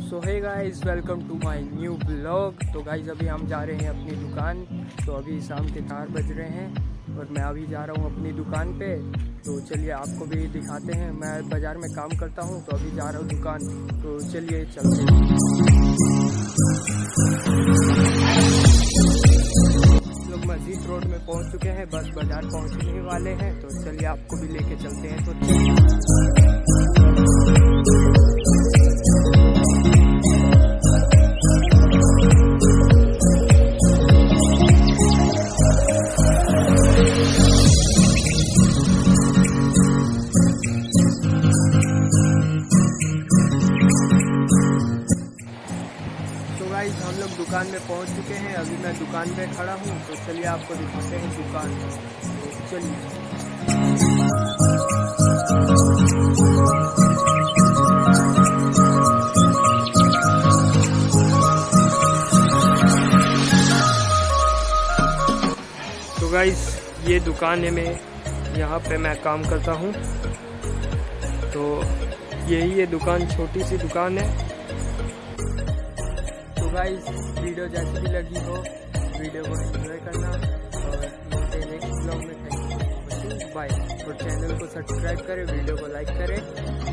सो है guys welcome to my new blog तो guys अभी हम जा रहे हैं अपनी दुकान। तो अभी शाम के चार बज रहे हैं और मैं अभी जा रहा हूँ अपनी दुकान पे। तो चलिए आपको भी दिखाते हैं। मैं बाज़ार में काम करता हूँ तो अभी जा रहा हूँ दुकान। तो चलिए चलते लोग मस्जिद रोड में पहुँच चुके हैं, बस बाज़ार पहुँचने वाले हैं। तो चलिए आपको भी लेके चलते हैं। तो लोग दुकान में पहुँच चुके हैं। अभी मैं दुकान में खड़ा हूँ तो चलिए आपको दिखाते हैं दुकान। चलिए। तो गाइस ये दुकान है मैं, यहाँ पे मैं काम करता हूँ। तो यही ये दुकान छोटी सी दुकान है। गाइस वीडियो जैसी भी लगी हो, वीडियो को एंजॉय करना और मिलते नेक्स्ट ब्लॉग में थैंक यू बाय और चैनल को सब्सक्राइब करें, वीडियो को लाइक करें।